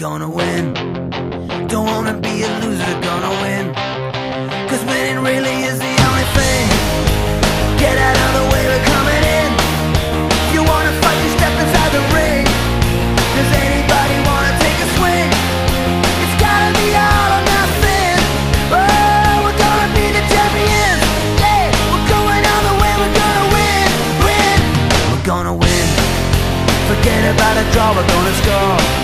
gonna win. Don't wanna be a loser, gonna win. Cause winning really is the only thing. Get out of the way, we're coming in. If you wanna fight, you step inside the ring. Does anybody wanna take a swing? It's gotta be all or nothing. Oh, we're gonna be the champions. Yeah, we're going all the way, we're gonna win, win. We're gonna win. Forget about a draw, we're gonna score.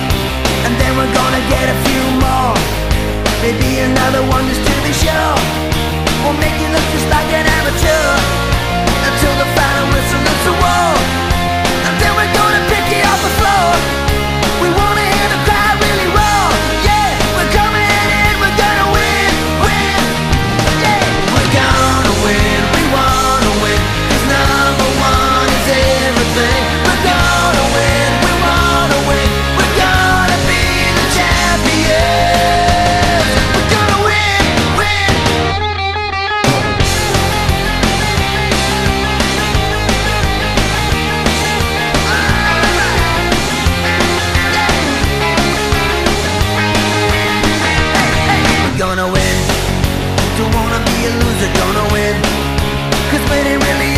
you a loser, gonna win Cause it really